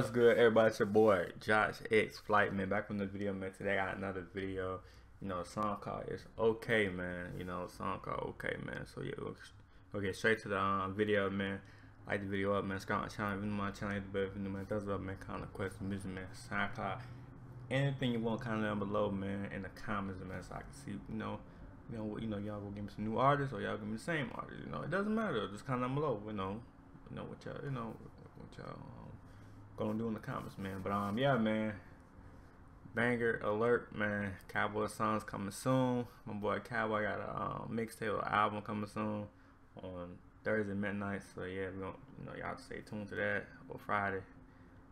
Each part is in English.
What's good, everybody? It's your boy Josh X Flight man. Back from the video, man. Today I got another video. You know, song called "It's Okay, Man." You know, song called "Okay, Man." So yeah, we'll, we'll get straight to the um, video, man. Like the video up, man. Subscribe my channel. If you my channel, hit the bell if you man. Thumbs up, man. Comment, question, music, man. SoundCloud. Anything you want, comment down below, man. In the comments, man, so I can see, you know, you know, you know, y'all go give me some new artists or y'all give me the same artist. You know, it doesn't matter. Just comment down below. You know, you know what y'all, you know, what y'all. Gonna do in the comments, man. But um, yeah, man. Banger alert, man. Cowboy songs coming soon. My boy Cowboy got a um, mixtape album coming soon on Thursday midnight. So yeah, we gonna, you know, y'all stay tuned to that or Friday.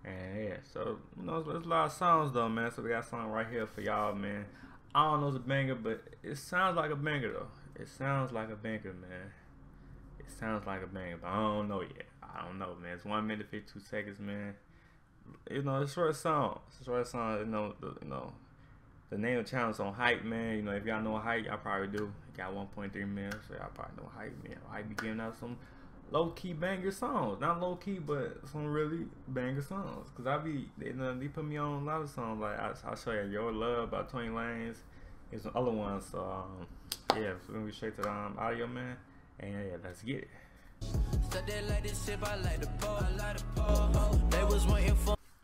And yeah, so you know, there's a lot of songs though, man. So we got song right here for y'all, man. I don't know it's a banger, but it sounds like a banger though. It sounds like a banger, man. It sounds like a banger, but I don't know yet. I don't know, man. It's one minute fifty two seconds, man you know, it's short song. It's short song. You know, the, you know, the name of the channel is on Hype, man. You know, if y'all know Hype, y'all probably do. got 1.3 million, so y'all probably know Hype, man. Hype be giving out some low key banger songs. Not low key, but some really banger songs. Cause I be, they, you know, they put me on a lot of songs. Like I, will show you Your Love by Tory Lanez. There's some other ones. So um, yeah, so we're be straight to the um, audio, man. And yeah, let's get it.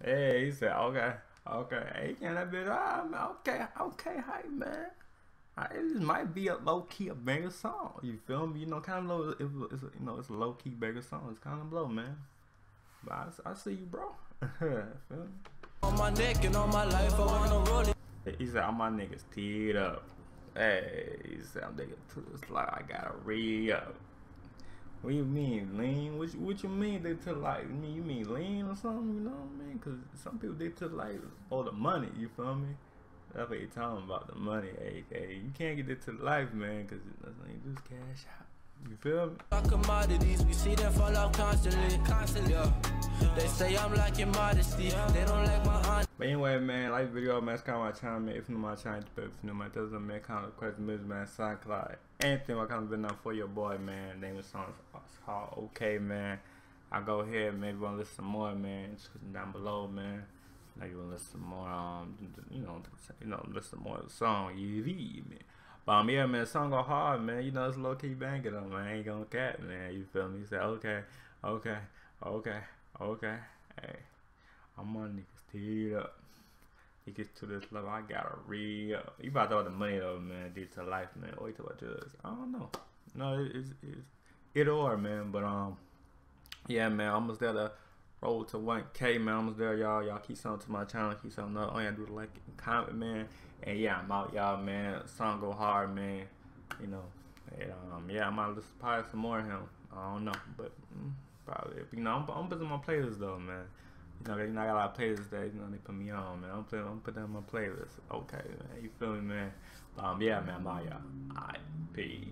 Hey, he said, okay, okay. Hey, can that be ah, okay, okay, hi, man. Right, this might be a low key a banger song. You feel me? You know, kind of low. It's, it's a, you know, it's a low key banger song. It's kind of low, man. But I, I see you, bro. feel me? On my neck and on my life, I wanna roll it. He said, all my niggas teed up. Hey, he said, I'm nigga too. It's like I gotta re up. What you mean lean? What you, what you mean they took like? I mean you mean lean or something? You know what I mean? Cause some people they took like all the money. You feel me? That's what you're talking about the money. Hey, hey, you can't get it to life, man. Cause that's you just cash out. You feel me? commodities, we see them fall off constantly, constantly. Yeah. They say I'm lacking modesty. They don't like my honor. But anyway, man, like the video, man, subscribe my channel, man. If you know my channel, if you know my doesn't man, comment, question, music, man, SoundCloud, anything kind of been done for your boy, man. Name of the song is Okay, man. I go ahead, maybe wanna listen more, man. Just down below, man. You wanna listen more, um, you know, you know, listen more song, you read, man. But um, yeah, man, song go hard, man. You know, it's low key banging though, man. I ain't gonna cat, man. You feel me? Say, okay, okay, okay, okay. Hey, I'm on niggas teed up. He gets to this level, I gotta re up. You about all the money though, man. Did to life, man. What you talk about drugs? I don't know. No, it's, it's it or man. But um, yeah, man. Almost there to roll to 1K, man. I'm almost there, y'all. Y'all keep something to my channel. Keep something up. All you gotta do is like and comment, man. And yeah, I'm out, y'all, man. Song go hard, man. You know. And, um, yeah, I might listen probably some more of him. I don't know, but mm, probably. You know, I'm, I'm busy my playlist though, man. You know, you know, I got a lot of playlists that you know they put me on, man. I'm putting, I'm putting on my playlist. Okay, man. You feel me, man? Um, yeah, man. I'm out, y'all. Alright, peace.